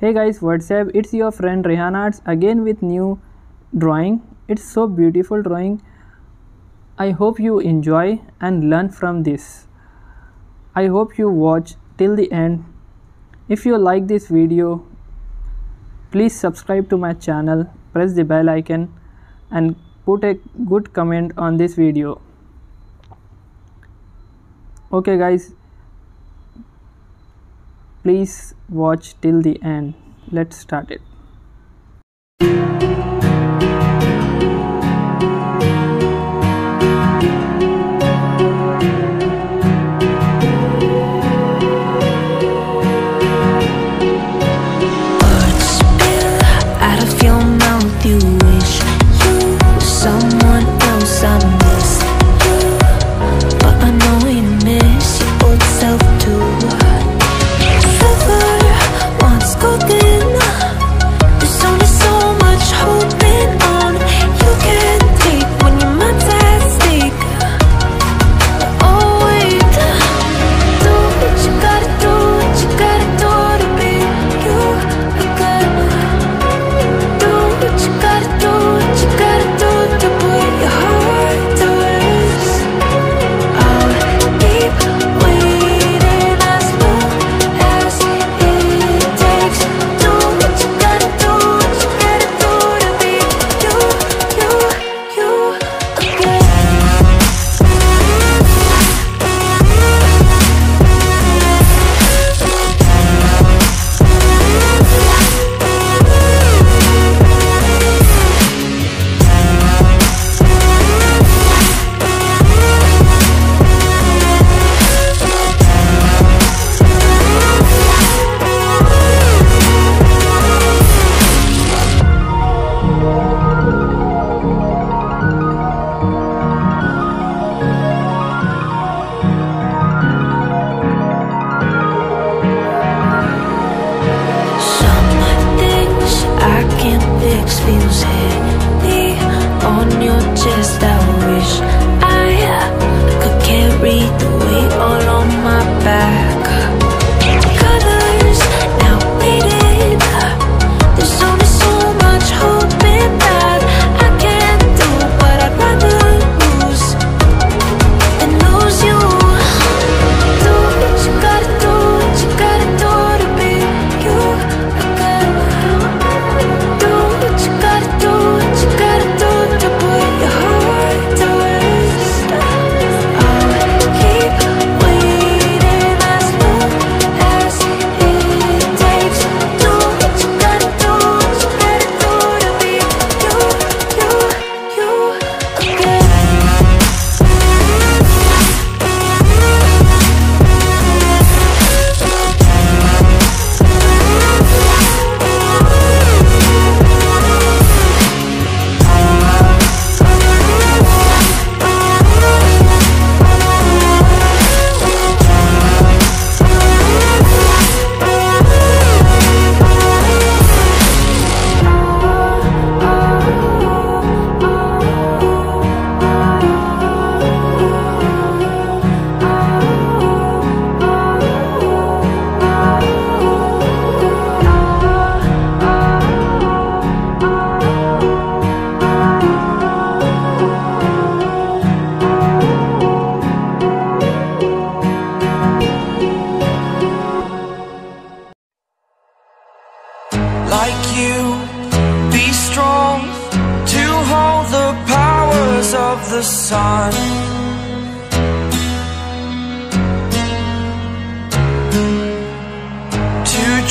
hey guys what's up it's your friend rehan arts again with new drawing. It's so beautiful drawing. I hope you enjoy and learn from this. I hope you watch till the end. If you like this video please subscribe to my channel press the bell icon and put a good comment on this video. Okay guys please watch till the end. Let's start it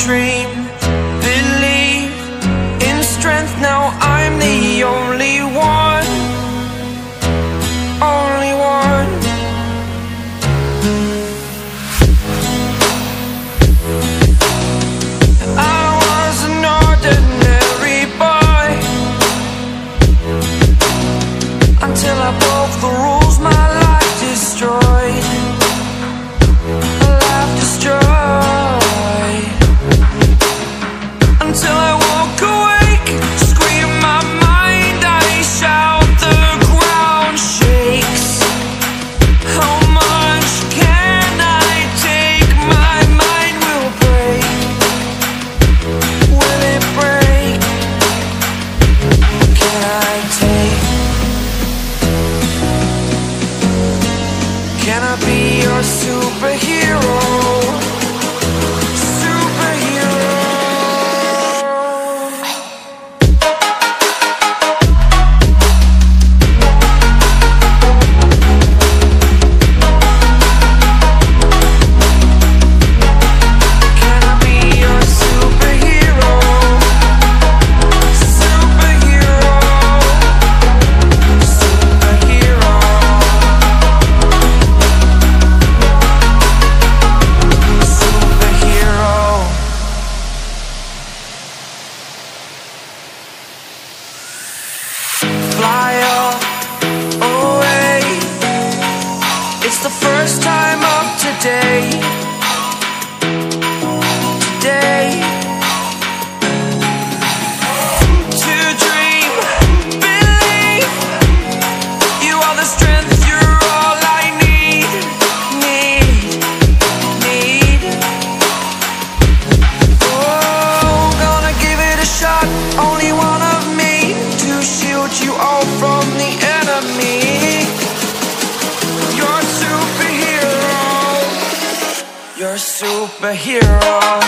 To superhero.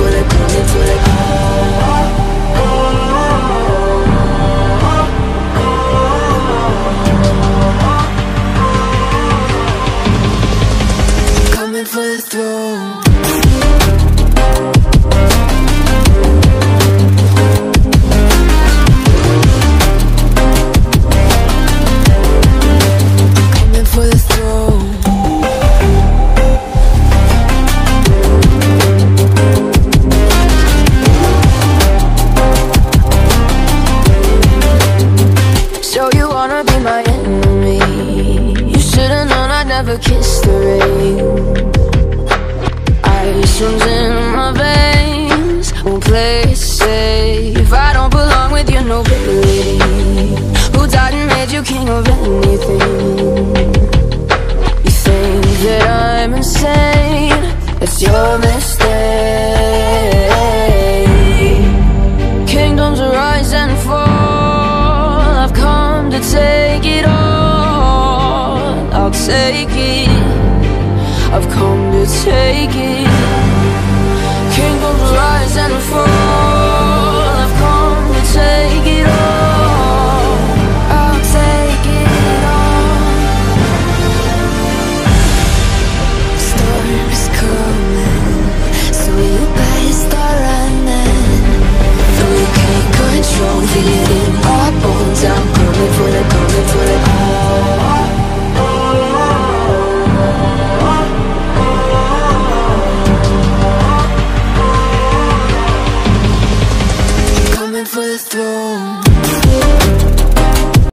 for never kiss the rain. Ice runs in my veins, won't play it safe. I don't belong with your nobility. Who died and made you king of anything? You think that I'm insane? It's your